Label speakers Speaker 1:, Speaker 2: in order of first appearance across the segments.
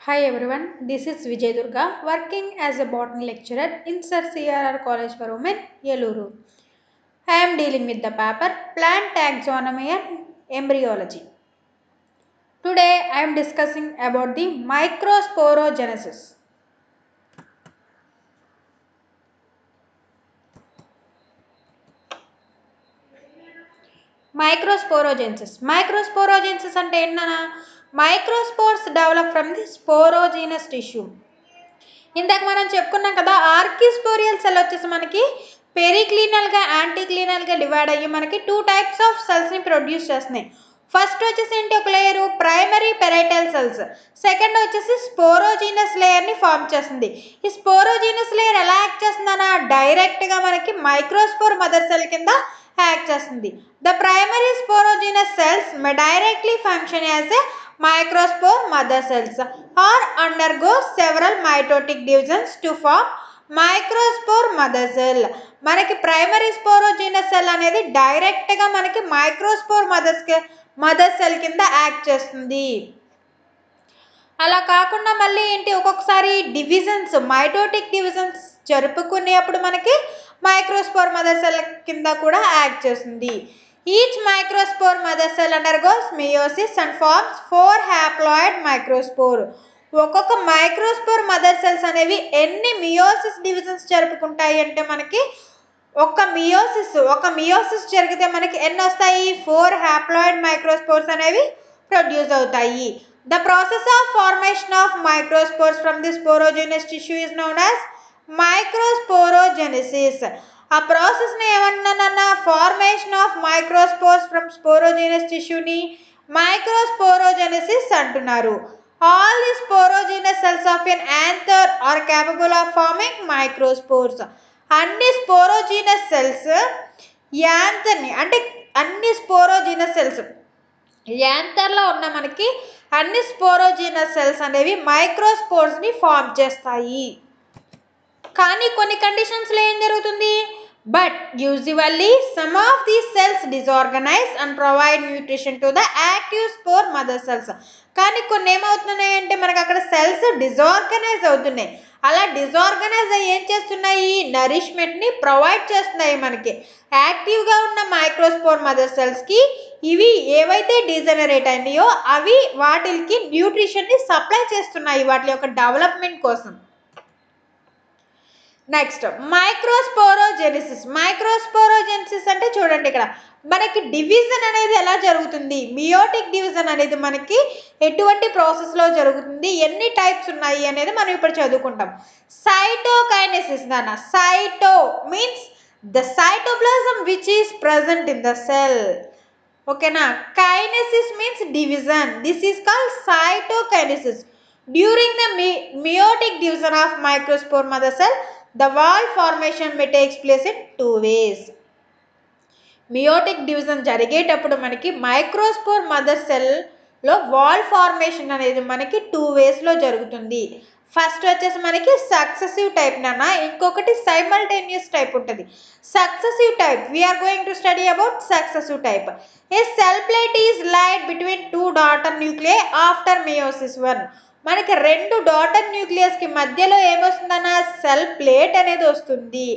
Speaker 1: Hi everyone, this is Vijay Durga working as a botany lecturer in Sir CRR College for Women, Yeluru. I am dealing with the paper Plant Taxonomy and Embryology. Today I am discussing about the microsporogenesis. మైక్రోస్పోరోజెన్సిస్ microsporogenesis అంటే ఏంటన్నా microspores develop from the sporogenous tissue. ఇందాక మనం చెప్పుకున్నాం కదా ఆర్కిస్పోరియల్ cell వచ్చేసి మనకి పెరిక్లీనల్గా యాంటీక్లీనల్గా divide అయ్యి మనకి టూ టైప్స్ ఆఫ్ సెల్స్ని ప్రొడ్యూస్ చేస్తున్నాయి. ఫస్ట్ వచ్చేసి ఏంటి ఒక layer? Primary parietal cells. Second వచ్చేసి స్పోరోజీనస్ లేయర్ని ఫామ్ చేస్తుంది. ఈ స్పోరోజీనస్ లేయర్ ఎలా యాక్ట్ చేస్తుందన్నా? డైరెక్ట్గా మనకి మైక్రోస్పోర్ మదర్ సెల్ కింద యాక్ట్ చేస్తుంది. The primary sporogenous cells directly function as a microspore mother cells or undergo several mitotic divisions to form microspore mother cell మనకి ప్రైమరీ స్పోరోజీనస్ సెల్ అనేది డైరెక్ట్గా మనకి మైక్రోస్పోర్ మదర్స్ మదర్ సెల్ కింద act చేస్తుంది. అలా కాకుండా మళ్ళీ ఏంటి? ఒక్కొక్కసారి డివిజన్స్ మైటోటిక్ డివిజన్స్ జరుపుకునేప్పుడు మనకి మైక్రోస్పోర్ మదర్ సెల్ కింద కూడా యాక్ట్ చేస్తుంది. Each microspore mother cell undergoes meiosis and forms four haploid microspore ఒక్కొక్క మైక్రోస్పోర్ మదర్ సెల్స్ అనేవి ఎన్ని మియోసిస్ డివిజన్స్ జరుపుకుంటాయి అంటే మనకి ఒక మియోసిస్ ఒక మియోసిస్ జరిగితే మనకి ఎన్ని వస్తాయి? ఫోర్ హ్యాప్లాయిడ్ మైక్రోస్పోర్స్ అనేవి ప్రొడ్యూస్ అవుతాయి. The process of formation of microspores from the sporogenous tissue is known as microsporogenesis ఆ ప్రాసెస్ని ఏమన్నానన్నా formation of microspores from sporogenous టిష్యూని microsporogenesis అంటున్నారు. All the sporogenous cells of an anther are capable of forming microspores అన్ని sporogenous cells యాంథర్ని అంటే అన్ని sporogenous cells యాంథర్లో ఉన్న మనకి అన్ని స్పోరోజీనస్ సెల్స్ అనేవి మైక్రోస్పోర్స్ని ఫామ్ చేస్తాయి. కానీ కొన్ని కండిషన్స్లో ఏం జరుగుతుంది? But usually some of the cells disorganise and provide nutrition to the active spore mother cells కానీ కొన్ని ఏమవుతున్నాయి అంటే మనకు అక్కడ సెల్స్ డిజార్గనైజ్ అవుతున్నాయి. అలా డిజార్గనైజ్ అయ్యి ఏం చేస్తున్నాయి? నరిష్మెంట్ని ప్రొవైడ్ చేస్తున్నాయి మనకి. యాక్టివ్గా ఉన్న మైక్రోస్పోర్ మదర్ సెల్స్కి ఇవి ఏవైతే డీజనరేట్ అయినాయో అవి వాటికి న్యూట్రిషన్ని సప్లై చేస్తున్నాయి. వాటి యొక్క డెవలప్మెంట్ కోసం. నెక్స్ట్ మైక్రోస్పోరోజెనిసిస్ మైక్రోస్పోరోజెనిసిస్ అంటే చూడండి ఇక్కడ మనకి డివిజన్ అనేది ఎలా జరుగుతుంది? మియోటిక్ డివిజన్ అనేది మనకి ఎటువంటి ప్రాసెస్లో జరుగుతుంది? ఎన్ని టైప్స్ ఉన్నాయి అనేది మనం ఇప్పుడు చదువుకుంటాం. సైటోకైనసిస్ నాన్న cyto means the cytoplasm which is present in the cell ఓకేనా kinesis means division this is called cytokinesis during the meiotic division of microspore mother cell the wall formation may takes place in two ways. Meiotic division జరిగేటప్పుడు మనకి microspore mother సెల్లో wall formation అనేది మనకి two వేస్లో జరుగుతుంది. First వచ్చేసి మనకి successive type నాన్న ఇంకొకటి సైమల్టేనియస్ టైప్ ఉంటుంది. Successive type we are going to study about successive type a cell plate is light between two daughter nuclei after meiosis one మనకి రెండు డాటర్ న్యూక్లియస్కి మధ్యలో ఏమొస్తుందన్న? సెల్ ప్లేట్ అనేది వస్తుంది.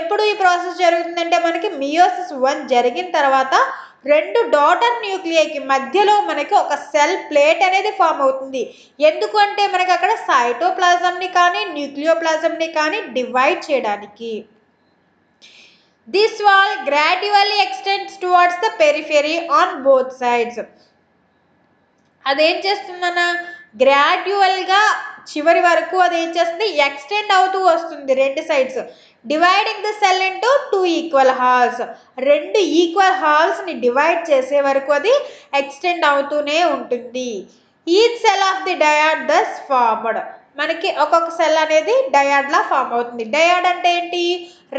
Speaker 1: ఎప్పుడు ఈ ప్రాసెస్ జరుగుతుందంటే మనకి మియోసిస్ వన్ జరిగిన తర్వాత రెండు డాటర్ న్యూక్లియకి మధ్యలో మనకి ఒక సెల్ ప్లేట్ అనేది ఫామ్ అవుతుంది. ఎందుకు అంటే మనకి అక్కడ సైటోప్లాజంని కానీ న్యూక్లియోప్లాజంని కానీ డివైడ్ చేయడానికి. This wall gradually extends towards the periphery on both sides అదేం చేస్తుందన్నా? గ్రాడ్యువల్గా చివరి వరకు అది ఏం చేస్తుంది? ఎక్స్టెండ్ అవుతూ వస్తుంది రెండు sides dividing the cell into two equal halves రెండు ఈక్వల్ హాల్స్ని డివైడ్ చేసే వరకు అది ఎక్స్టెండ్ అవుతూనే ఉంటుంది. Each cell of the dyad thus formed మనకి ఒక్కొక్క సెల్ అనేది డయాడ్లా ఫామ్ అవుతుంది. డయాడ్ అంటే ఏంటి?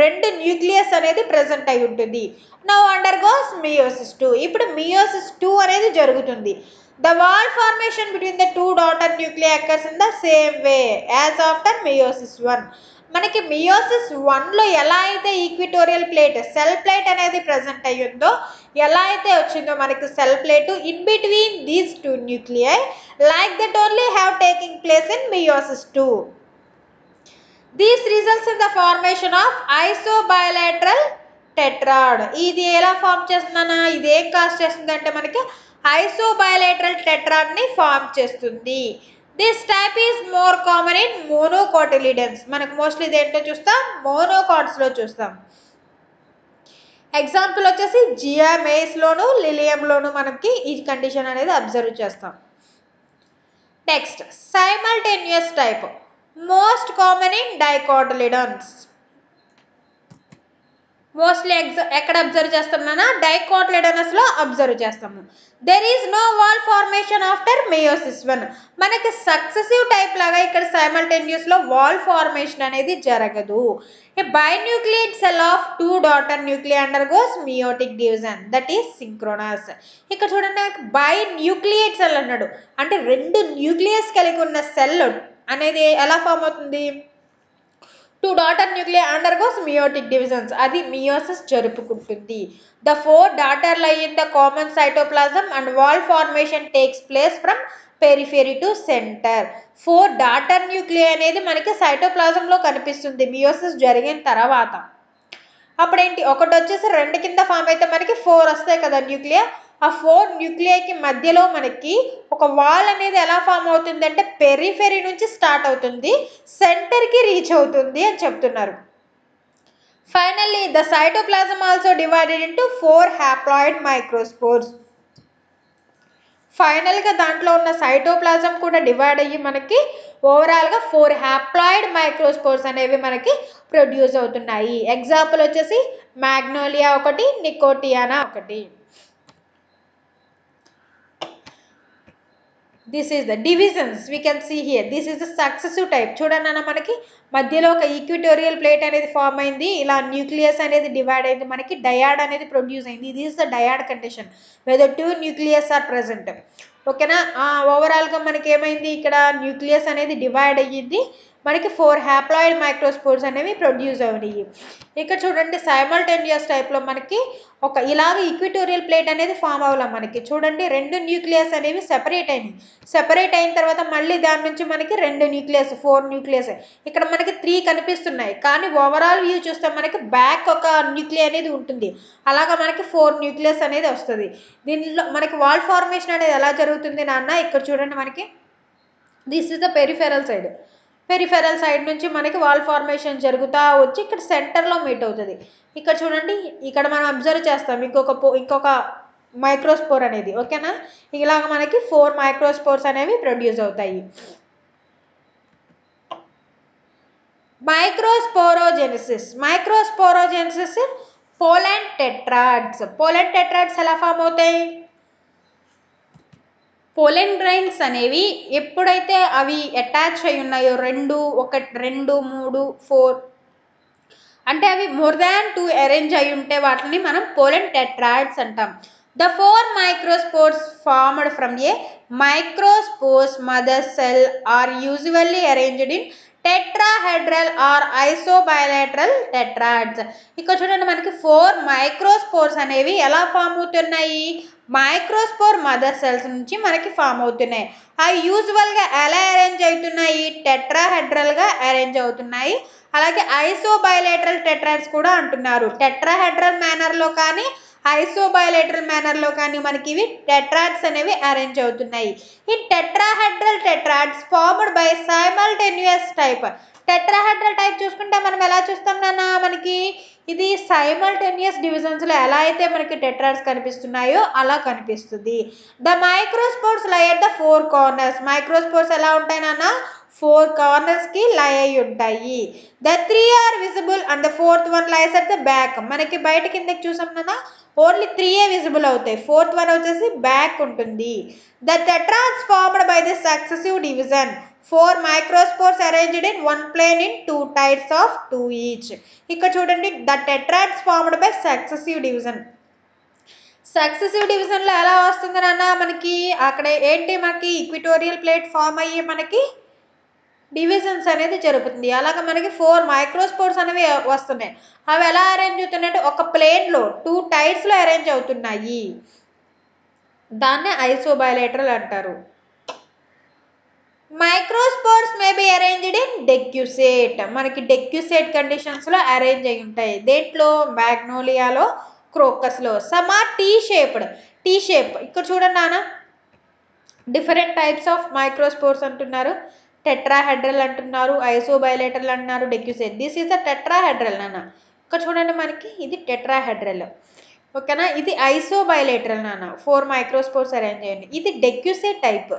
Speaker 1: రెండు న్యూక్లియస్ అనేది ప్రజెంట్ అయి ఉంటుంది. Now undergoes meiosis two ఇప్పుడు మియోసిస్ టూ అనేది జరుగుతుంది. The wall formation between the two daughter nuclei occurs in the same way as after meiosis 1. మనకి మియోసిస్ వన్లో ఎలా అయితే ఈక్విటోరియల్ ప్లేట్ సెల్ ప్లేట్ అనేది ప్రజెంట్ అయ్యిందో ఎలా అయితే వచ్చిందో మనకి cell plate in between these two nuclei like that only have taking place in meiosis two these results in the formation of isobilateral tetrad ఇది ఎలా ఫామ్ చేస్తుందన్నా? ఇది ఏం కాస్ట్ చేస్తుంది అంటే మనకి ఐసోబయోలాటరల్ టెట్రాడ్ని ఫామ్ చేస్తుంది. This type is more common in monocotyledons మనకు మోస్ట్లీ దేంట్లో చూస్తాం? మోనోకాట్స్లో చూస్తాం. ఎగ్జాంపుల్ వచ్చేసి జియా లిలియంలోను మనకి ఈ కండిషన్ అనేది అబ్జర్వ్ చేస్తాం. Next simultaneous type most common in dicotyledons mostly ఎగ్జ ఎక్కడ అబ్జర్వ్ చేస్తున్నానా డైకోట్లెడనస్లో అబ్జర్వ్ చేస్తాము. There is no wall formation after meiosis one మనకి సక్సెసివ్ టైప్ లాగా ఇక్కడ సైమల్టేనియస్లో వాల్ ఫార్మేషన్ అనేది జరగదు. A binucleate cell of two daughter nuclear undergoes meiotic division that is synchronous ఇక్కడ చూడండి బై న్యూక్లియేట్ సెల్ అన్నాడు. అంటే రెండు న్యూక్లియస్ కలిగి ఉన్న సెల్ అనేది ఎలా ఫామ్ అవుతుంది? Two daughter nuclear undergoes meiotic divisions అది మియోసిస్ జరుపుకుంటుంది. The four daughter lie in the common cytoplasm and wall formation takes place from periphery to centre four daughter nuclear అనేది మనకి సైటోప్లాజంలో కనిపిస్తుంది. మియోసిస్ జరిగిన తర్వాత. అప్పుడేంటి? ఒకటి వచ్చేసి రెండు కింద ఫామ్ అయితే మనకి ఫోర్ వస్తాయి కదా న్యూక్లియర్ ఆ ఫోర్ న్యూక్లియర్కి మధ్యలో మనకి ఒక వాల్ అనేది ఎలా ఫామ్ అవుతుంది అంటే పెరిఫెరీ నుంచి స్టార్ట్ అవుతుంది సెంటర్కి రీచ్ అవుతుంది అని చెప్తున్నారు. Finally the cytoplasm also divided into four haploid microspores ఫైనల్గా దాంట్లో ఉన్న సైటోప్లాజం కూడా డివైడ్ అయ్యి మనకి ఓవరాల్గా ఫోర్ హ్యాప్లాయిడ్ మైక్రోస్పోర్స్ అనేవి మనకి ప్రొడ్యూస్ అవుతున్నాయి. ఎగ్జాంపుల్ వచ్చేసి మ్యాగ్నోలియా ఒకటి నికోటియానా ఒకటి. This is the divisions we can see here this is the successive type చూడండి అన్న మనకి మధ్యలో ఒక ఈక్విటోరియల్ ప్లేట్ అనేది ఫామ్ అయింది. ఇలా న్యూక్లియస్ అనేది డివైడ్ అయింది. మనకి డయాడ్ అనేది ప్రొడ్యూస్ అయింది. ఇది is the dyad condition whether two nucleus are present ఓకేనా ఓవరాల్గా మనకి ఏమైంది? ఇక్కడ న్యూక్లియస్ అనేది డివైడ్ అయ్యింది. మనకి ఫోర్ హ్యాప్లాయిడ్ మైక్రోస్పోర్స్ అనేవి ప్రొడ్యూస్ అయినాయి. ఇక్కడ చూడండి సైమల్టేనియస్ టైప్లో మనకి ఒక ఇలాగ ఈక్విటోరియల్ ప్లేట్ అనేది ఫామ్ అవ్వాలి మనకి. చూడండి రెండు న్యూక్లియస్ అనేవి సెపరేట్ అయినాయి. సెపరేట్ అయిన తర్వాత మళ్ళీ దాని నుంచి మనకి రెండు న్యూక్లియస్ ఫోర్ న్యూక్లియస్. ఇక్కడ మనకి త్రీ కనిపిస్తున్నాయి. కానీ ఓవరాల్ వ్యూ చూస్తే మనకి బ్యాక్ ఒక న్యూక్లియర్ అనేది ఉంటుంది. అలాగా మనకి ఫోర్ న్యూక్లియస్ అనేది వస్తుంది. దీనిలో మనకి వాల్ ఫార్మేషన్ అనేది ఎలా జరుగుతుంది నాన్న? ఇక్కడ చూడండి మనకి. This is the peripheral side. Peripheral side నుంచి మనకి వాల్ ఫార్మేషన్ జరుగుతూ వచ్చి ఇక్కడ సెంటర్లో మీట్ అవుతుంది. ఇక్కడ చూడండి ఇక్కడ మనం అబ్జర్వ్ చేస్తాం ఇంకొక పో ఇంకొక మైక్రోస్పోర్ అనేది ఓకేనా? ఇలాగ మనకి ఫోర్ మైక్రోస్పోర్స్ అనేవి ప్రొడ్యూస్ అవుతాయి. Microsporogenesis microsporogenesis pollen tetrads. Pollen tetrads ఎలా ఫామ్ అవుతాయి? పోలెన్ గ్రైన్స్ అనేవి ఎప్పుడైతే అవి అటాచ్ అయి ఉన్నాయో రెండు ఒక రెండు మూడు ఫోర్ అంటే అవి మోర్ దాన్ టూ అరేంజ్ అయి ఉంటే వాటిని మనం పోలెన్ టెట్రాయిడ్స్ అంటాం. The four microspores formed from a microspores mother cell are usually arranged in tetrahedral or isobilateral tetrads. ఇక్కడ చూడండి మనకి ఫోర్ మైక్రోస్పోర్స్ అనేవి ఎలా ఫామ్ అవుతున్నాయి? మైక్రోస్పోర్ మదర్ సెల్స్ నుంచి మనకి ఫామ్ అవుతున్నాయి. అవి యూజువల్గా ఎలా అరేంజ్ అవుతున్నాయి? టెట్రాహెడ్రల్గా అరేంజ్ అవుతున్నాయి. అలాగే ఐసోబయోలేటరల్ టెట్రాయిడ్స్ కూడా అంటున్నారు. టెట్రాహెడ్రల్ మేనర్లో కానీ ఐసోబయోలేటరల్ మేనర్లో కానీ మనకి ఇవి టెట్రాడ్స్ అనేవి అరేంజ్ అవుతున్నాయి. ఈ tetrahedral tetrads formed by simultaneous type tetrahedral type చూసుకుంటే మనం ఎలా చూస్తాం నాన్న? మనకి ఇది సైమల్టేనియస్ డివిజన్స్లో ఎలా అయితే మనకి టెట్రాడ్స్ కనిపిస్తున్నాయో అలా కనిపిస్తుంది. The microspores lie at the four corners microspores ఎలా ఉంటాయి నాన్న? ఫోర్ కార్నర్స్కి లై అయి ఉంటాయి. The three are visible and the fourth one lies at the back మనకి బయట కిందకి చూసాం కదా ఓన్లీ త్రీయే విజిబుల్ అవుతాయి. ఫోర్త్ వన్ వచ్చేసి బ్యాక్ ఉంటుంది. The tetrads formed by the successive division four microspores arranged in one plane in two types of two each ఇక్కడ చూడండి the tetrads formed by successive division successive డివిజన్లో ఎలా వస్తుంది నాన్న మనకి అక్కడ ఏంటి మనకి ఈక్విటోరియల్ ప్లేట్ ఫామ్ అయ్యి మనకి డివిజన్స్ అనేది జరుగుతుంది. అలాగే మనకి ఫోర్ మైక్రోస్పోర్స్ అనేవి వస్తున్నాయి. అవి ఎలా అరేంజ్ అవుతున్నాయంటే ఒక ప్లేన్లో టూ టైర్స్లో అరేంజ్ అవుతున్నాయి. దాన్నే ఐసోబయోలేటరల్ అంటారు. Microspores may be arranged in decussate మనకి డెక్యుసేట్ కండిషన్స్లో అరేంజ్ అయి ఉంటాయి. దేంట్లో? మ్యాగ్నోలియాలో క్రోకస్లో సమా టీ షేప్డ్ టీ షేప్ ఇక్కడ చూడండి నాన్న. డిఫరెంట్ టైప్స్ ఆఫ్ మైక్రోస్పోర్స్ అంటున్నారు. టెట్రాహెడ్రల్ అంటున్నారు. ఐసోబయోలేటరల్ అంటున్నారు. Decussate this is a tetrahedral నాన్న. ఇక్కడ చూడండి మనకి. ఇది టెట్రాహెడ్రల్ ఓకేనా ఇది ఐసోబయోలేటరల్ నాన్న. ఫోర్ మైక్రోస్పోర్స్ అరేంజ్ చేయండి. ఇది డెక్యుసేట్ టైప్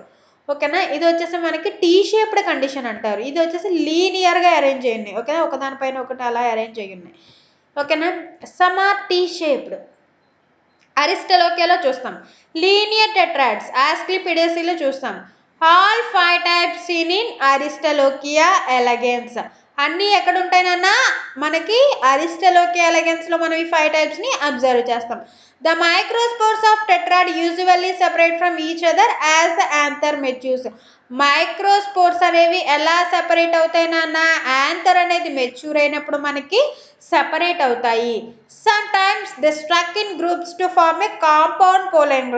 Speaker 1: ఓకేనా? ఇది వచ్చేసి మనకి టీ షేప్డ్ కండిషన్ అంటారు. ఇది వచ్చేసి లీనియర్గా అరేంజ్ అయ్యింది ఓకేనా? ఒకదానిపైన ఒకటి అలా అరేంజ్ అయ్యి ఉన్నాయి ఓకేనా? సమార్ టీ షేప్డ్ అరిస్టలోకియాలో చూస్తాం. లీనియర్ టెట్రాడ్స్ ఆస్క్లిపిడేసీలో చూస్తాం. All five types seen in Aristolochia elegans అన్నీ ఎక్కడ ఉంటాయినన్నా మనకి అరిస్టలోకియా ఎలగెన్స్లో మనం ఈ ఫైవ్ టైప్స్ని అబ్జర్వ్ చేస్తాం. The microspores of tetrad usually separate from each other as the anther matures microspores అనేవి ఎలా సెపరేట్ అవుతాయినన్న యాంథర్ అనేది మెచ్యూర్ అయినప్పుడు మనకి సెపరేట్ అవుతాయి. Sometimes they stuck in groups to form a compound pollen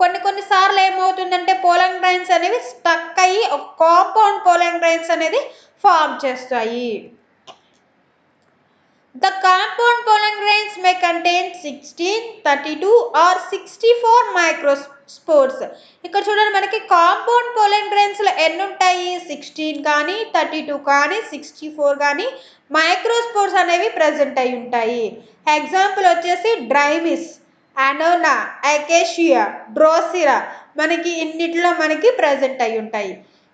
Speaker 1: కొన్ని కొన్నిసార్లు ఏమవుతుందంటే పోలెన్ గ్రైన్స్ అనేవి స్టక్ అయ్యి ఒక కాంపౌండ్ పోలెన్ రైన్స్ అనేది ఫామ్ చేస్తాయి. The compound pollen grains may contain sixteen thirty two or sixty four microspores ఇక్కడ చూడండి మనకి కాంపౌండ్ పోలెన్ గ్రైన్స్లో ఎన్ని ఉంటాయి? సిక్స్టీన్ కానీ థర్టీ టూ కానీ సిక్స్టీ ఫోర్ కానీ మైక్రోస్పోర్స్ అనేవి ప్రజెంట్ అయి ఉంటాయి. ఎగ్జాంపుల్ వచ్చేసి డ్రైమిస్ అనోనా అకేషియా డ్రోసిరా మనకి ఇన్నిట్లో మనకి ప్రజెంట్ అయి ఉంటాయి.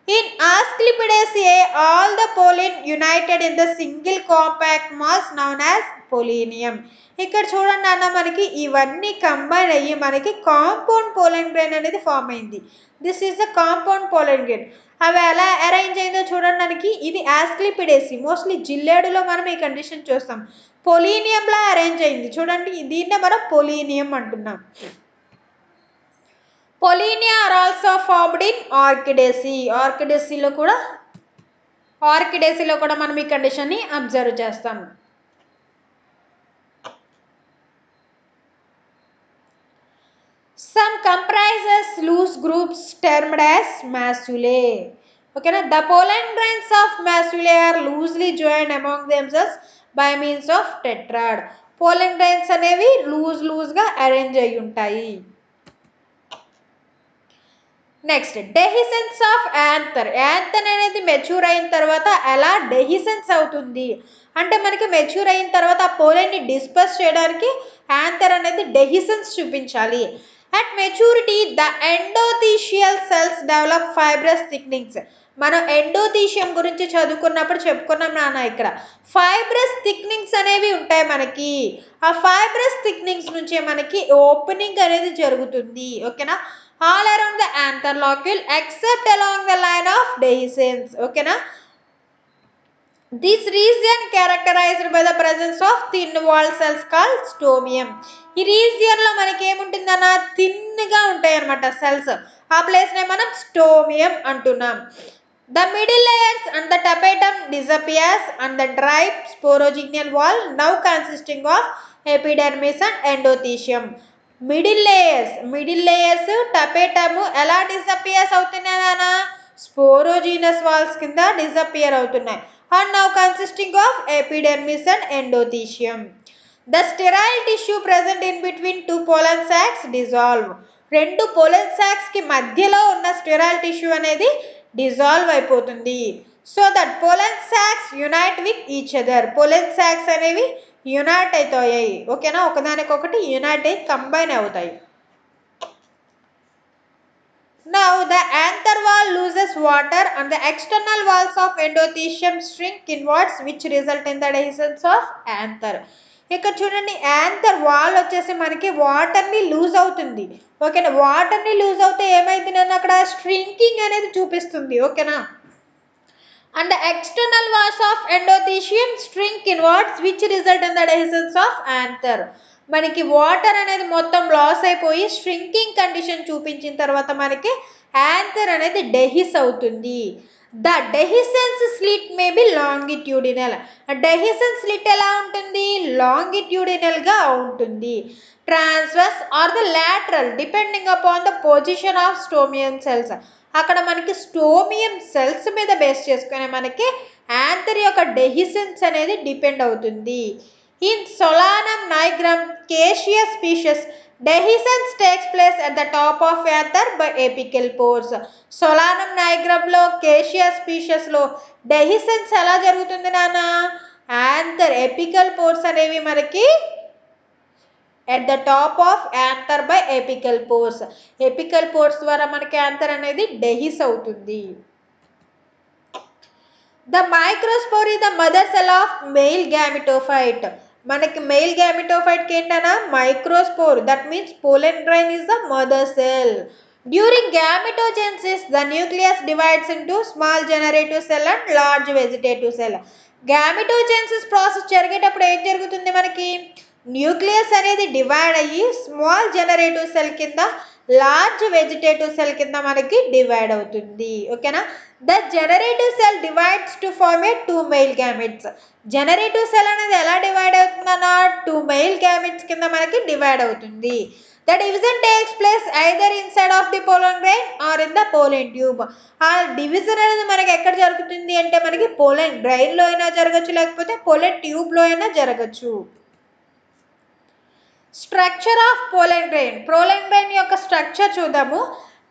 Speaker 1: In Asclepiadaceae all the pollen united in the single compact mass known as pollinium ఇక్కడ చూడండి అన్న మనకి ఇవన్నీ కంబైన్ అయ్యి మనకి కాంపౌండ్ పోలెన్ గ్రెయిన్ అనేది ఫామ్ అయింది. This is the compound pollen grain అవి ఎలా అరేంజ్ అయిందో చూడడానికి ఇది ఆస్క్లిపిడేసి మోస్ట్లీ జిల్లేడులో మనం ఈ కండిషన్ చూస్తాం. పొలీనియంలా అరేంజ్ అయింది. చూడండి దీన్నే మనం పొలీనియం అంటున్నాం. Pollinia are also formed in Orchidaceae ఆర్కిడేసీలో కూడా ఆర్కిడేసీలో కూడా మనం ఈ కండిషన్ని అబ్జర్వ్ చేస్తాం. Some comprises loose groups termed as massulae ఓకేనా the pollen grains of massulae are loosely join among themselves by means of tetrad pollen grains అనేవి లూజ్ లూజ్గా అరేంజ్ అయి ఉంటాయి. Next dehiscence of anther anther అనేది mature అయిన తర్వాత ఎలా dehiscence అవుతుంది. అంటే మనకి మెచ్యూర్ అయిన తర్వాత ఆ పోలెన్ని డిస్పర్స్ చేయడానికి యాంథర్ అనేది డెహిసెన్స్ చూపించాలి. At maturity the endothecial cells develop fibrous thickenings మనం ఎండోథీషియం గురించి చదువుకున్నప్పుడు చెప్పుకున్నాం నాన్న ఇక్కడ. ఫైబ్రస్ థిక్నింగ్స్ అనేవి ఉంటాయి మనకి. ఆ ఫైబ్రస్ థిక్నింగ్స్ నుంచే మనకి ఓపెనింగ్ అనేది జరుగుతుంది. ఓకేనా all around the anther locule except along the line of dehiscence ఓకేనా this region characterized by the presence of thin wall cells call stomium ఈ రీజియన్లో మనకి ఏముంటుందన్న థిన్గా ఉంటాయి అనమాట సెల్స్ ఆ ప్లేస్నే మనం స్టోమియం అంటున్నాం. The middle layers and the tapetum disappears and the dry sporangial wall now consisting of epidermis and endothecium middle layers middle layers tapetum ఎలా disappears అవుతున్నాయనా స్పోరోజీనస్ వాల్స్ కింద డిజపియర్ అవుతున్నాయి. Are now consisting of epidermis and endothecium the sterile tissue present in between two pollen sacs dissolve రెండు pollen సాక్స్కి మధ్యలో ఉన్న sterile tissue అనేది dissolve అయిపోతుంది. So that pollen sacs unite with each other pollen sacs అనేవి unite అవుతాయి. ఓకేనా ఒకదానికొకటి యునైట్ అయి కంబైన్ అవుతాయి. Now the anther wall loses water and the external walls of endothecium shrink inwards which result in the dehiscence of anther. ఇక్కడ చూడండి anther wall వచ్చేసి మనకి వాటర్ని లూజ్ అవుతుంది. ఓకేనా వాటర్ని లూజ్ అవుతే ఏమైంది నేను అక్కడ స్ట్రింకింగ్ అనేది చూపిస్తుంది. ఓకేనా and external walls of endothecium shrink inwards which result in the dehiscence of anther మనకి వాటర్ అనేది మొత్తం లాస్ అయిపోయి స్ట్రింకింగ్ కండిషన్ చూపించిన తర్వాత మనకి యాంథర్ అనేది డెహిస్ అవుతుంది. The dehiscence slit may be longitudinal dehiscence slit ఎలా ఉంటుంది? లాంగిట్యూడినల్గా ఉంటుంది. Transverse or the lateral depending upon the position of stomium cells అక్కడ మనకి స్టోమియం సెల్స్ మీద బేస్ చేసుకునే మనకి యాంథర్ యొక్క డెహిసెన్స్ అనేది డిపెండ్ అవుతుంది. In Solanum nigrum Cassia species dehiscence takes place at the top of anther by apical pores Solanum నైగ్రమ్లో కేషియా స్పీషియస్లో dehiscence ఎలా జరుగుతుంది నాన్న? యాంథర్ ఎపికల్ పోర్స్ అనేవి మనకి at the top of anther by apical pores apical pores ద్వారా మనకి anther అనేది dehisce అవుతుంది. The microspore the mother cell of male gametophyte మనకి మెయిల్ గ్యామిటోఫైట్కి ఏంటన్నా microspore that means pollen grain is the mother cell during gametogenesis the nucleus divides into small generative cell and large vegetative cell gametogenesis process జరిగేటప్పుడు ఏం జరుగుతుంది మనకి? Nucleus అనేది divide అయ్యి small generative cell కింద లార్జ్ వెజిటేటివ్ సెల్ కింద మనకి divide అవుతుంది. ఓకేనా? The generative cell divides to form a two male gametes. Generative cell అనేది ఎలా డివైడ్ అవుతుందన్న టూ మెయిల్ గ్యామిట్స్ కింద మనకి డివైడ్ అవుతుంది. The division takes place either inside of the pollen grain or in the pollen tube. ఆ division అనేది మనకి ఎక్కడ జరుగుతుంది అంటే మనకి పోలెన్ గ్రైన్లో అయినా జరగచ్చు లేకపోతే పోలెన్ ట్యూబ్లో అయినా జరగచ్చు. Structure of pollen grain pollen grain యొక్క స్ట్రక్చర్ చూద్దాము.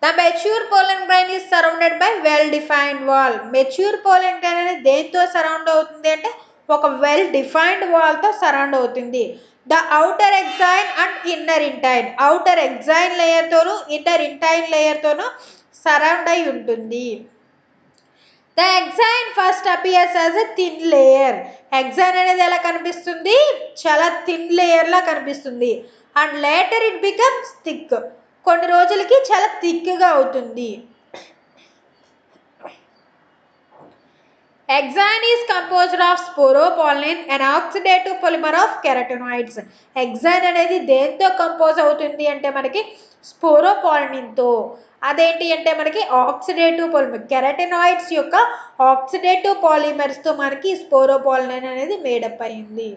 Speaker 1: The mature pollen grain is surrounded by well defined wall. Mature pollen grain అనేది దేంతో సరౌండ్ అవుతుంది అంటే ఒక వెల్ డిఫైన్డ్ వాల్తో సరౌండ్ అవుతుంది. The outer exine and inner intine. Outer exine లేయర్తోనూ inner intine లేయర్తోనూ సరౌండ్ అయి ఉంటుంది. The exine first appears as a thin layer exine అనేది ఎలా కనిపిస్తుంది? చాలా థిన్ లేయర్లా కనిపిస్తుంది. And later it becomes thick కొన్ని రోజులకి చాలా థిక్గా అవుతుంది. Exine is composed of sporopollenin and oxidative polymer of carotenoids exine అనేది దేంతో కంపోజ్ అవుతుంది అంటే మనకి స్పోరోపాలిన్తో అదేంటి అంటే మనకి ఆక్సిడేటివ్ పాలిమర్ కెరటినాయిడ్స్ యొక్క ఆక్సిడేటివ్ పాలిమర్స్తో మనకి స్పోరోపాలిన్ అనేది మేడప్ అయింది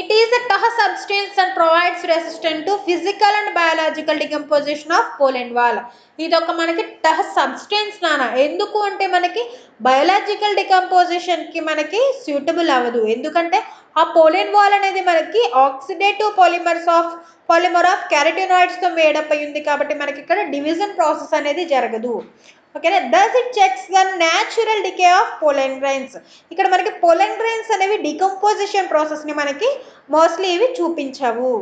Speaker 1: it is a tough substance and provides resistant to physical and biological decomposition of pollen wall ఇది ఒక మనకి టహ సబ్స్టెన్స్ నాన్న ఎందుకు అంటే మనకి బయాలజికల్ డికంపోజిషన్కి మనకి సూటబుల్ అవ్వదు. ఎందుకంటే ఆ పోలెన్ వాల్ అనేది మనకి oxidative polymers of polymer of క్యారటినాయిడ్స్తో made up అయ్యింది కాబట్టి మనకి ఇక్కడ డివిజన్ ప్రాసెస్ అనేది జరగదు. ఓకేనా? Thus it checks the natural decay of pollen grains ఇక్కడ మనకి పోలెన్ గ్రైన్స్ అనేవి డికంపోజిషన్ ప్రాసెస్ని మనకి మోస్ట్లీ ఇవి చూపించవు.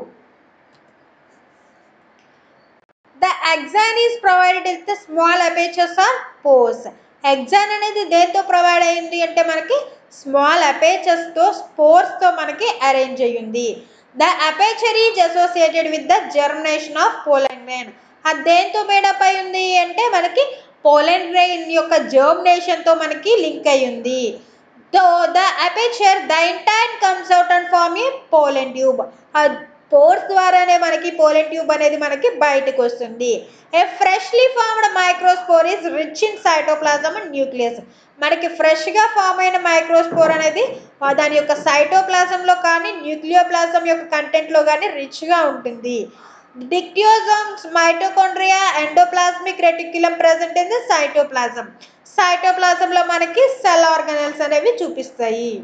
Speaker 1: The exine is provided is the small apertures or pores exine అనేది దేంతో ప్రొవైడ్ అయింది అంటే మనకి స్మాల్ అపేచర్స్తో స్పోర్స్తో మనకి అరేంజ్ అయ్యింది. The aperture is associated with the germination of pollen grain అది దేంతో మేడప్ అయి ఉంది అంటే మనకి పోలెన్ రెయిన్ యొక్క జర్మినేషన్తో మనకి లింక్ అయి ఉంది though the aperture the intine comes out and form a pollen tube. ఆ పోర్స్ ద్వారానే మనకి పోలెన్ ట్యూబ్ అనేది మనకి బయటకు వస్తుంది. A freshly formed microspore is rich in cytoplasm and nucleus. మనకి ఫ్రెష్గా ఫామ్ అయిన మైక్రోస్పోర్ అనేది దాని యొక్క సైటోప్లాజంలో కానీ న్యూక్లియోప్లాజం యొక్క కంటెంట్లో కానీ రిచ్గా ఉంటుంది. Dictyosomes mitochondria endoplasmic reticulum present in the cytoplasm సైటోప్లాజంలో మనకి సెల్ ఆర్గనల్స్ అనేవి చూపిస్తాయి.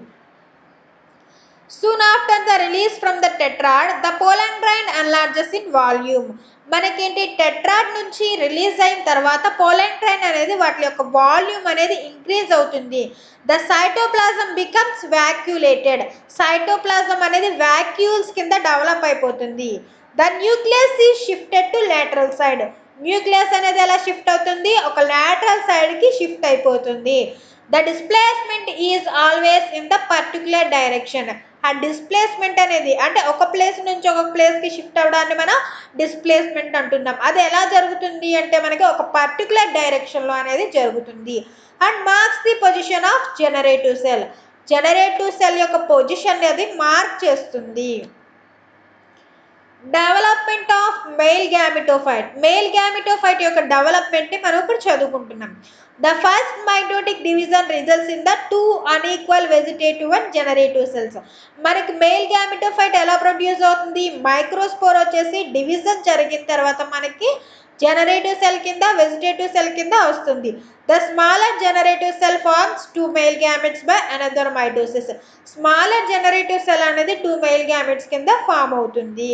Speaker 1: Soon after the release from the tetrad the pollen grain enlarges in volume మనకేంటి? టెట్రాడ్ నుంచి రిలీజ్ అయిన తర్వాత పోలాండ్రైన్ అనేది వాటి యొక్క వాల్యూమ్ అనేది ఇంక్రీజ్ అవుతుంది. The cytoplasm becomes vacuolated cytoplasm అనేది వ్యాక్యూల్స్ కింద డెవలప్ అయిపోతుంది. The nucleus is shifted to lateral side nucleus అనేది ఎలా షిఫ్ట్ అవుతుంది? ఒక లాటరల్ సైడ్కి షిఫ్ట్ అయిపోతుంది. The displacement is always in the particular direction ఆ డిస్ప్లేస్మెంట్ అనేది అంటే ఒక ప్లేస్ నుంచి ఒక ప్లేస్కి షిఫ్ట్ అవ్వడాన్ని మనం డిస్ప్లేస్మెంట్ అంటున్నాం. అది ఎలా జరుగుతుంది అంటే మనకి ఒక పర్టికులర్ డైరెక్షన్లో అనేది జరుగుతుంది. And marks the position of generative cell generative cell యొక్క పొజిషన్ అనేది మార్క్ చేస్తుంది. Development of male gametophyte male gametophyte యొక్క డెవలప్మెంట్ని మనం ఇప్పుడు చదువుకుంటున్నాం. The first mitotic division results in the two unequal vegetative and generative cells మనకి మెయిల్ గ్యామిటోఫైట్ ఎలా ప్రొడ్యూస్ అవుతుంది? మైక్రోస్పోర్ వచ్చేసి డివిజన్ జరిగిన తర్వాత మనకి జనరేటివ్ సెల్ కింద వెజిటేటివ్ సెల్ కింద వస్తుంది. The smaller generative cell forms two male gametes by another mitosis smaller generative cell అనేది టూ మెయిల్ గ్యామెట్స్ కింద ఫామ్ అవుతుంది.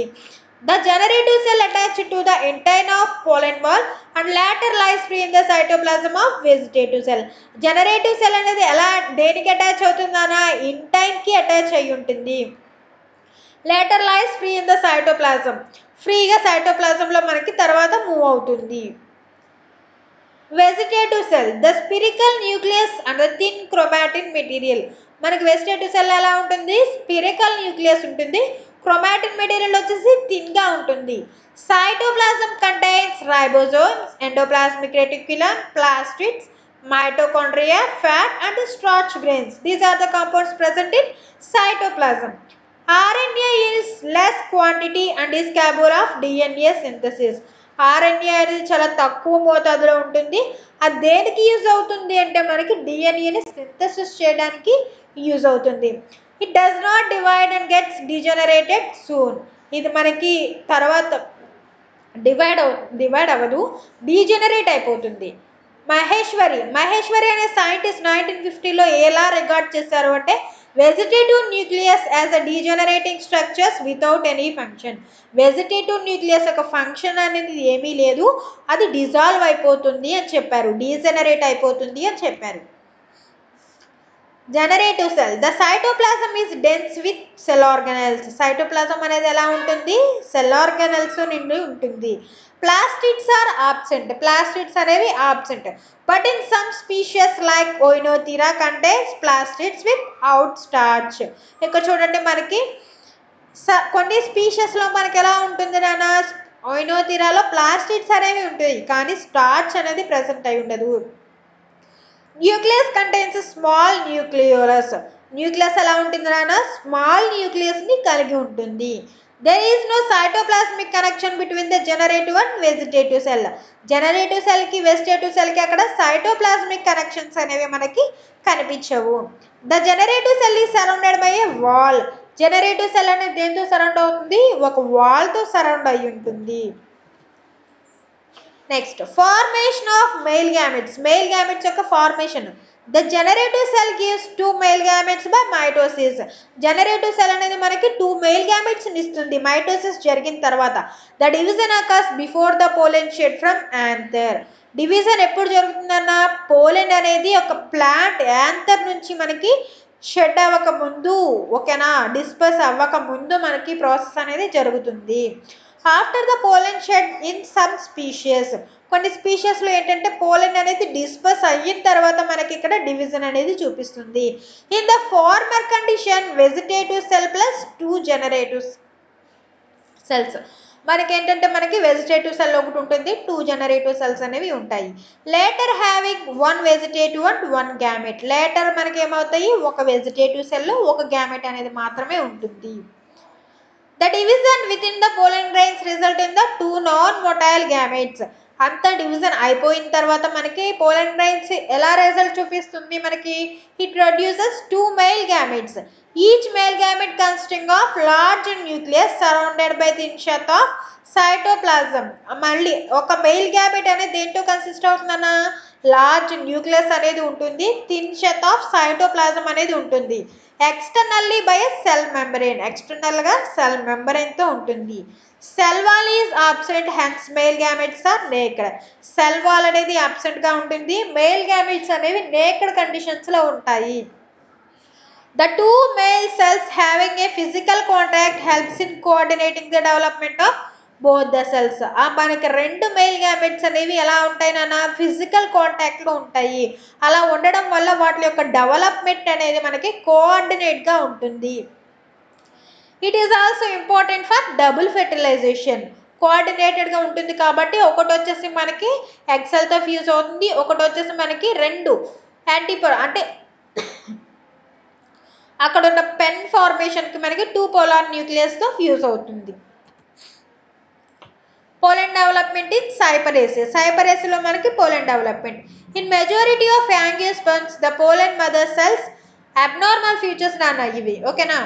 Speaker 1: The generative cell attach to the intine of pollen wall and later lies free in the cytoplasm of vegetative cell generative cell అనేది ఎలా దేనికి attach అవుతుందనా ఇంటైన్కి attach అయి ఉంటుంది. Later lies free in the cytoplasm ఫ్రీగా సైటోప్లాజంలో మనకి తర్వాత మూవ్ అవుతుంది. Vegetative cell the spherical nucleus and thin chromatin material మనకి వెజిటేటివ్ సెల్ ఎలా ఉంటుంది? స్పిరికల్ న్యూక్లియస్ ఉంటుంది. క్రోమాటిన్ మెటీరియల్ వచ్చేసి థిన్గా ఉంటుంది. Cytoplasm contains ribosomes endoplasmic reticulum plastids mitochondria, fat and starch grains. These are the compounds present in cytoplasm. RNA is less quantity and is capable of DNA synthesis. RNA అనేది చాలా తక్కువ మోతాదులో ఉంటుంది. అది దేనికి యూజ్ అవుతుంది అంటే మనకి డిఎన్ఏని సింథసిస్ చేయడానికి యూజ్ అవుతుంది. It does not divide and gets degenerated soon ఇది మనకి తర్వాత డివైడ్ అవు డివైడ్ అవ్వదు. డీజనరేట్ అయిపోతుంది. మహేశ్వరి మహేశ్వరి అనే సైంటిస్ట్ నైన్టీన్ ఫిఫ్టీలో ఎలా రికార్డ్ చేశారు అంటే vegetative nucleus as a degenerating structures without any function vegetative nucleus యొక్క ఫంక్షన్ అనేది ఏమీ లేదు. అది డిజాల్వ్ అయిపోతుంది అని చెప్పారు. డీజనరేట్ అయిపోతుంది అని చెప్పారు. Generative cell the cytoplasm is dense with cell organelles cytoplasm అనేది ఎలా ఉంటుంది? సెల్ ఆర్గనల్స్ నిండి ఉంటుంది. ప్లాస్టిడ్స్ ఆర్ ఆబ్సెంట్ ప్లాస్టిడ్స్ అనేవి absent but in some species like Oenothera కంటే ప్లాస్టిడ్స్ విత్ అవుట్ స్టార్చ్ ఇక్కడ చూడండి మనకి స కొన్ని స్పీషియస్లో మనకి ఎలా ఉంటుంది నాన్న? ఓయినోతీరాలో ప్లాస్టిడ్స్ అనేవి ఉంటాయి కానీ స్టార్చ్ అనేది ప్రజెంట్ అయి ఉండదు. Nucleus contains small nucleolus nucleus ఎలా ఉంటుంది నాన్న? స్మాల్ న్యూక్లియస్ని కలిగి ఉంటుంది. There is no cytoplasmic connection between the generative and vegetative cell generative సెల్కి vegetative సెల్కి అక్కడ సైటోప్లాస్మిక్ కనెక్షన్స్ అనేవి మనకి కనిపించవు. The generative cell is surrounded by a wall generative cell అనేది దేంతో సరౌండ్ అవుతుంది? ఒక వాల్తో సరౌండ్ అయి ఉంటుంది. Next formation of male gametes male gametes యొక్క formation the generative cell gives two male gametes by mitosis generative cell అనేది మనకి టూ మెయిల్ గ్యామెట్స్ ఇస్తుంది. మైటోసిస్ జరిగిన తర్వాత the division occurs before the pollen shed from anther division ఎప్పుడు జరుగుతుందన్న? Pollen అనేది ఒక ప్లాంట్ యాంథర్ నుంచి మనకి షెడ్ అవ్వక ముందు ఓకేనా? డిస్పర్స్ అవ్వక ముందు మనకి ప్రాసెస్ అనేది జరుగుతుంది. After the pollen shed in some species కొన్ని స్పీషియస్లో ఏంటంటే పోలెన్ అనేది డిస్పర్స్ అయిన తర్వాత మనకి ఇక్కడ డివిజన్ అనేది చూపిస్తుంది. In the former condition vegetative cell plus two generative cells మనకి ఏంటంటే మనకి వెజిటేటివ్ సెల్ ఒకటి ఉంటుంది టూ జనరేటివ్ సెల్స్ అనేవి ఉంటాయి. Later having one vegetative and one gamete later మనకి ఏమవుతాయి? ఒక వెజిటేటివ్ సెల్ ఒక గ్యామెట్ అనేది మాత్రమే ఉంటుంది. The division within the grains result result in the two non gametes. అంత డివిజన్ అయిపోయిన తర్వాత మనకి పోలన్ గ్రైన్స్ ఎలా రిజల్ట్ చూపిస్తుంది మనకి? It produces two male gametes each male gamete consisting of large nucleus surrounded by thin sheath of cytoplasm మళ్ళీ ఒక mail gamete అనేది దేంతో కన్సిస్ట్ అవుతుందన్న? లార్జ్ న్యూక్లియస్ అనేది ఉంటుంది థిన్ షెత్ ఆఫ్ సైటోప్లాజం అనేది ఉంటుంది. Externally by a cell membrane ఎక్స్టర్నల్గా cell మెంబరెన్తో ఉంటుంది. Cell wall is absent hence male gametes are naked cell wall అనేది ఆబ్సెంట్గా ఉంటుంది. మెయిల్ గ్యామెట్స్ అనేవి నేకడ్ కండిషన్స్లో ఉంటాయి. The two male cells having a physical contact helps in coordinating the development of both the cells. ఆ మనకి రెండు mail gametes అనేవి ఎలా ఉంటాయి నాన్న? ఫిజికల్ కాంటాక్ట్లో ఉంటాయి. అలా ఉండడం వల్ల వాటి యొక్క డెవలప్మెంట్ అనేది మనకి కోఆర్డినేట్గా ఉంటుంది. It is also important for double fertilization కోఆర్డినేటెడ్గా ఉంటుంది కాబట్టి ఒకటి వచ్చేసి మనకి ఎక్సెల్తో ఫ్యూజ్ అవుతుంది ఒకటి వచ్చేసి మనకి రెండు యాంటీపో అంటే అక్కడ ఉన్న పెన్ ఫార్మేషన్కి మనకి టూ పోలార్ న్యూక్లియస్తో ఫ్యూజ్ అవుతుంది. Pollen development in Cyperaceae. సైపరేసిలో మనకి pollen development. In majority of angiosperms the pollen mother cells abnormal features నాన్న ఇవి. ఓకేనా?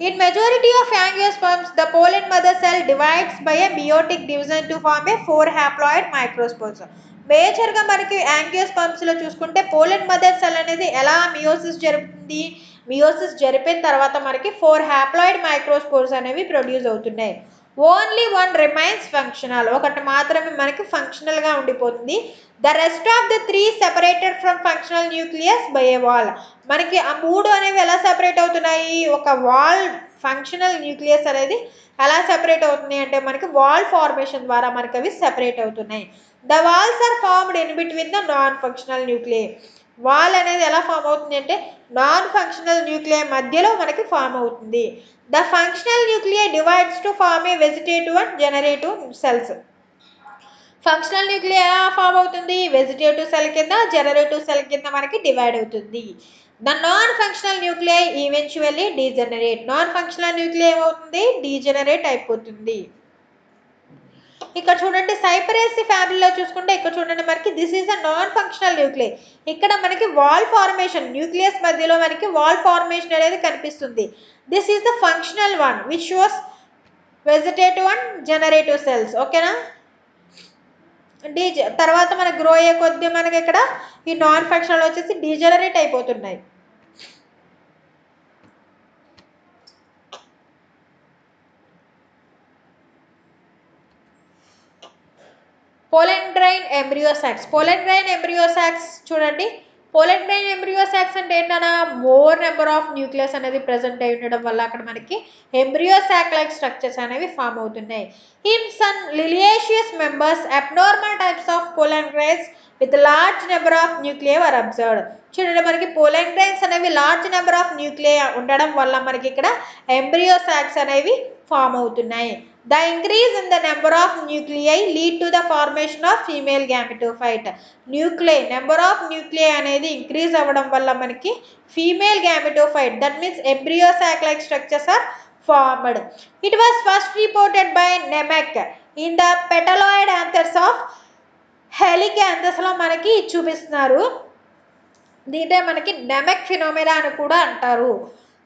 Speaker 1: In majority of angiosperms, the pollen mother cell divides by a meiotic division to form a four haploid microspores. మేజర్గా మనకి యాంగియోస్పర్మ్స్లో చూసుకుంటే pollen mother cell అనేది ఎలా meiosis జరుగుతుంది? Meiosis జరిపిన తర్వాత మనకి ఫోర్ హ్యాప్లాయిడ్ మైక్రోస్పోర్స్ అనేవి ప్రొడ్యూస్ అవుతున్నాయి. ఓన్లీ వన్ రిమైన్స్ ఫంక్షనల్ ఒకటి మాత్రమే మనకి ఫంక్షనల్గా ఉండిపోతుంది. The rest of the three separated from functional nucleus by a wall మనకి ఆ మూడు అనేవి ఎలా సెపరేట్ అవుతున్నాయి? ఒక వాల్ ఫంక్షనల్ న్యూక్లియస్ అనేది ఎలా సెపరేట్ అవుతుంది అంటే మనకి వాల్ ఫార్మేషన్ ద్వారా మనకి అవి సెపరేట్ అవుతున్నాయి. The walls are formed in between the non functional nucleus wall అనేది ఎలా ఫామ్ అవుతుంది అంటే నాన్ ఫంక్షనల్ న్యూక్లియై మధ్యలో మనకి ఫామ్ అవుతుంది. The functional nuclei divides to form a vegetative and generative cells. Functional nuclei ఎలా ఫామ్ అవుతుంది? వెజిటేటివ్ సెల్ కింద జనరేటివ్ సెల్ కింద మనకి డివైడ్ అవుతుంది. The non functional nuclei eventually degenerate. Non functional nuclei ఏమవుతుంది? డీజనరేట్ అయిపోతుంది. ఇక్కడ చూడండి సైపరేసి ఫ్యామిలీలో చూసుకుంటే ఇక్కడ చూడండి మనకి this is a non functional nuclei ఇక్కడ మనకి వాల్ ఫార్మేషన్ న్యూక్లియస్ మధ్యలో మనకి వాల్ ఫార్మేషన్ అనేది కనిపిస్తుంది. This is the functional one which shows vegetative and generative cells ఓకేనా డీ తర్వాత మనకి గ్రో అయ్యే కొద్దీ మనకి ఇక్కడ ఈ నాన్ ఫంక్షనల్ వచ్చేసి డీజనరేట్ అయిపోతున్నాయి. పోలెండ్రైన్ ఎంబ్రియోసాక్స్ పోలెండ్రైన్ ఎంబ్రియోసాక్స్ చూడండి. పోలెండ్రైన్ ఎంబ్రియోసాక్స్ అంటే ఏంటన్నా? మోర్ నెంబర్ ఆఫ్ న్యూక్లియస్ అనేది ప్రజెంట్ అయి ఉండడం వల్ల అక్కడ మనకి ఎంబ్రియోసాక్ లైక్ స్ట్రక్చర్స్ అనేవి ఫామ్ అవుతున్నాయి. In some liliaceous members abnormal types of pollen grains with large number of nuclear are observed చూడండి మనకి పోలెండ్రైన్స్ అనేవి లార్జ్ నెంబర్ ఆఫ్ న్యూక్లియర్ ఉండడం వల్ల మనకి ఇక్కడ ఎంబ్రియోసాక్స్ అనేవి ఫామ్ అవుతున్నాయి. The increase in the number of nuclei lead to the formation of female gametophyte nuclei number of nuclei అనేది ఇంక్రీజ్ అవ్వడం వల్ల మనకి female gametophyte that means embryo sac like structures are formed it was first reported by Nemec in the petaloid anthers of హెలికాంథస్లో మనకి చూపిస్తున్నారు. దీంటే మనకి Nemec phenomena అని కూడా అంటారు.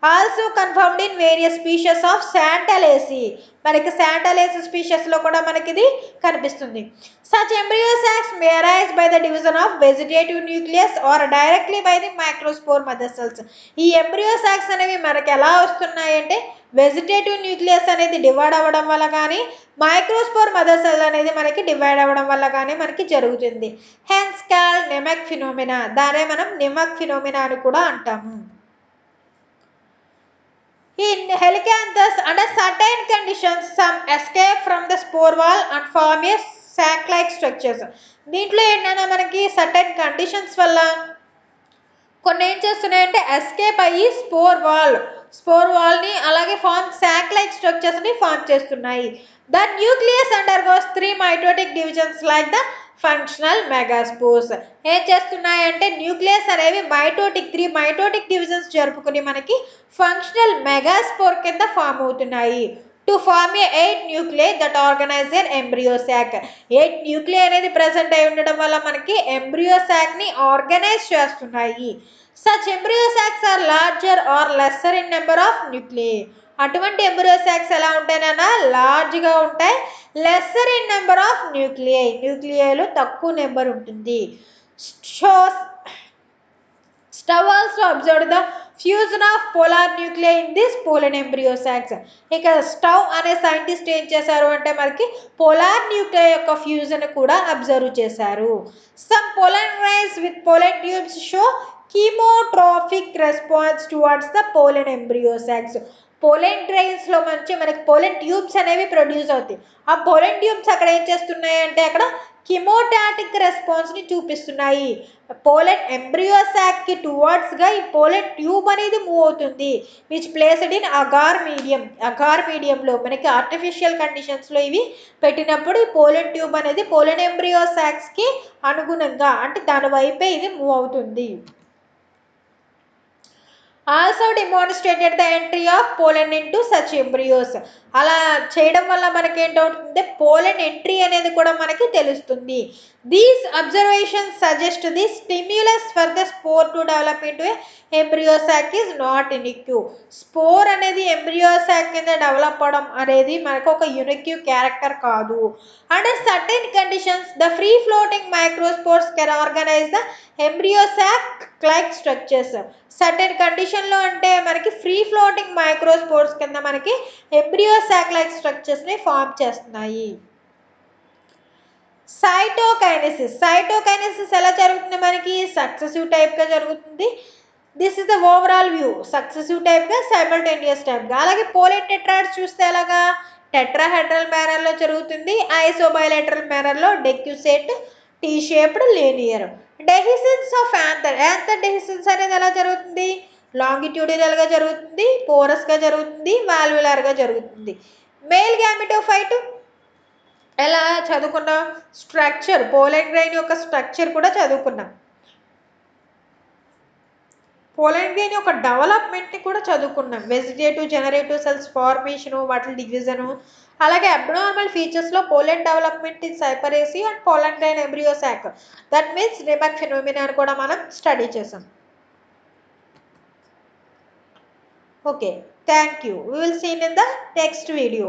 Speaker 1: Also confirmed in various species of Santalaceae మనకి శాంటలేసి స్పీషెస్లో కూడా మనకి ఇది కనిపిస్తుంది. Such embryo sacs may by the division of vegetative nucleus or directly by the microspore mother cells ఈ ఎంబ్రియోసాక్స్ అనేవి మనకి ఎలా వస్తున్నాయంటే వెజిటేటివ్ న్యూక్లియస్ అనేది డివైడ్ అవ్వడం వల్ల కానీ మైక్రోస్పోర్ మదర్ సెల్ అనేది మనకి డివైడ్ అవ్వడం వల్ల కానీ మనకి జరుగుతుంది. హెన్స్ క్యాల్ నెమక్ ఫినోమినా దానే మనం నిమక్ ఫినోమినా అని కూడా అంటాము. In Helicanthus, under certain conditions, some escape from the spore wall and form a sac-like structures. దీంట్లో ఏంటన్నా మనకి సర్టెన్ కండిషన్స్ వల్ల కొన్ని ఏం చేస్తున్నాయంటే ఎస్కేప్ అయ్యి స్పోర్ వాల్ స్పోర్ వాల్ని అలాగే ఫార్మ్ శాక్ లైక్ స్ట్రక్చర్స్ని ఫామ్ చేస్తున్నాయి the nucleus undergoes three mitotic divisions like the functional megaspores ఏం చేస్తున్నాయంటే న్యూక్లియస్ అనేవి మైటోటిక్ త్రీ మైటోటిక్ డివిజన్స్ జరుపుకుని మనకి ఫంక్షనల్ మెగాస్పోర్ కింద ఫామ్ అవుతున్నాయి. To form a eight nuclei that organize an embryo sac eight nuclei అనేది present అయి ఉండడం వల్ల మనకి ఎంబ్రియోసాక్ని ఆర్గనైజ్ చేస్తున్నాయి. Such embryo sacs are larger or lesser in number of nuclei అటువంటి ఎంబ్రియోసాక్స్ ఎలా ఉంటాయన్నా లార్జ్గా ఉంటాయి. Lesser in number of nuclei న్యూక్లియైలో తక్కువ నెంబర్ ఉంటుంది. Shows Stow also observe the fusion of polar nuclei in this pollen embryo sacs ఇక stove అనే scientist ఏం చేశారు అంటే మనకి పోలార్ న్యూక్లియై యొక్క ఫ్యూజన్ కూడా అబ్జర్వ్ చేశారు. Some pollen rice with pollen tubes show chemotropic response towards the pollen embryo sacs pollen ట్రైన్స్లో మంచి మనకి పోలెన్ ట్యూబ్స్ అనేవి ప్రొడ్యూస్ అవుతాయి. ఆ పోలెన్ ట్యూబ్స్ అక్కడ ఏం చేస్తున్నాయి అంటే అక్కడ కిమోటాటిక్ రెస్పాన్స్ని చూపిస్తున్నాయి. పోలెన్ ఎంబ్రియోసాక్కి టువర్డ్స్గా ఈ పోలెన్ ట్యూబ్ అనేది మూవ్ అవుతుంది. Which placed in agar medium agar మీడియంలో మనకి ఆర్టిఫిషియల్ కండిషన్స్లో ఇవి పెట్టినప్పుడు ఈ పోలెన్ ట్యూబ్ అనేది పోలెన్ ఎంబ్రియోసాక్స్కి అనుగుణంగా అంటే దాని వైపే ఇది మూవ్ అవుతుంది. Also demonstrated the entry of pollen into such embryos అలా చేయడం వల్ల మనకి ఏంటవుతుంది పోలెండ్ ఎంట్రీ అనేది కూడా మనకి తెలుస్తుంది. These observations suggest the stimulus for the spore to develop into embryo sac is not unique spore అనేది ఎంబ్రియోసాక్ కింద డెవలప్ అవడం అనేది మనకు ఒక యునిక్యూ క్యారెక్టర్ కాదు. Under certain conditions the free floating microspores can organize the embryo sac like structures. Certain కండిషన్లో అంటే మనకి ఫ్రీ ఫ్లోటింగ్ మైక్రోస్పోర్స్ కింద మనకి ఎంబ్రియోసాక్ లైక్ స్ట్రక్చర్స్ని ఫామ్ చేస్తున్నాయి. సైటోకైనసిస్. సైటోకైనసిస్ ఎలా జరుగుతుంది మనకి? సక్సెసివ్ టైప్గా జరుగుతుంది. This is the overall view successive టైప్గా simultaneous టైప్గా. అలాగే పోలెట్ టెట్రాయిడ్స్ చూస్తే ఎలాగా? టెట్రాహెడ్రల్ మేనర్లో జరుగుతుంది. Isobilateral మేనర్లో decussate T shaped linear. Dehiscence of anther. Anther dehiscence అనేది ఎలా జరుగుతుంది? లాంగిట్యూడినల్గా జరుగుతుంది పోరస్గా జరుగుతుంది వాల్యులర్గా జరుగుతుంది. మేల్ గ్యామిటోఫైట్ ఎలా చదువుకున్నాం? స్ట్రక్చర్ పోలెండ్ గ్రైన్ యొక్క స్ట్రక్చర్ కూడా చదువుకున్నాం. పోలెండ్ గ్రెయిన్ యొక్క డెవలప్మెంట్ని కూడా చదువుకున్నాం. వెజిటేటివ్ జనరేటివ్ సెల్స్ ఫార్మేషను వాటి డివిజను అలాగే abnormal ఫీచర్స్లో pollen development in Cyperaceae and pollen grain embryo sac that means రిమక్ phenomena అని కూడా మనం స్టడీ చేసాం. Okay thank you we will seen in the next video